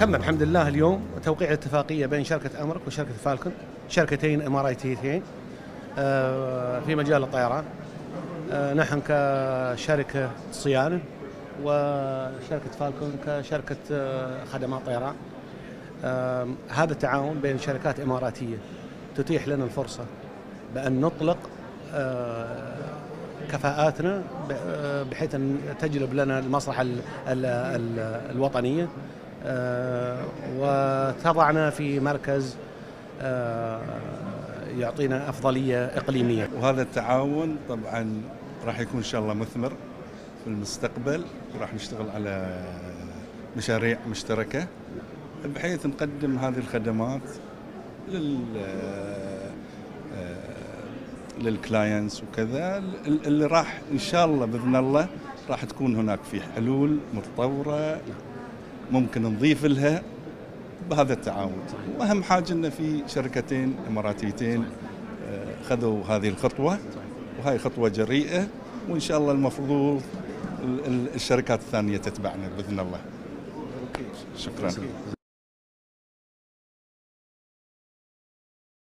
تم الحمد لله اليوم توقيع اتفاقيه بين شركة امرك وشركة فالكون شركتين إماراتيتين آه، في مجال الطيران. آه، نحن كشركة صيانة وشركة فالكون كشركة آه، خدمات طيران. هذا التعاون بين شركات إماراتية تتيح لنا الفرصة بأن نطلق كفاءاتنا بحيث أن تجلب لنا المصلحة الوطنية. وتضعنا في مركز آه، يعطينا أفضلية إقليمية. وهذا التعاون طبعا راح يكون إن شاء الله مثمر في المستقبل. وراح نشتغل على مشاريع مشتركة بحيث نقدم هذه الخدمات لل آه، للكلاينتس وكذا. اللي راح إن شاء الله بإذن الله راح تكون هناك في حلول متطورة. ممكن نضيف لها بهذا التعاون. وأهم حاجة إن في شركتين إماراتيتين آه، خذوا هذه الخطوة وهي خطوة جريئة وإن شاء الله المفروض الشركات الثانية تتبعنا بإذن الله. شكرا.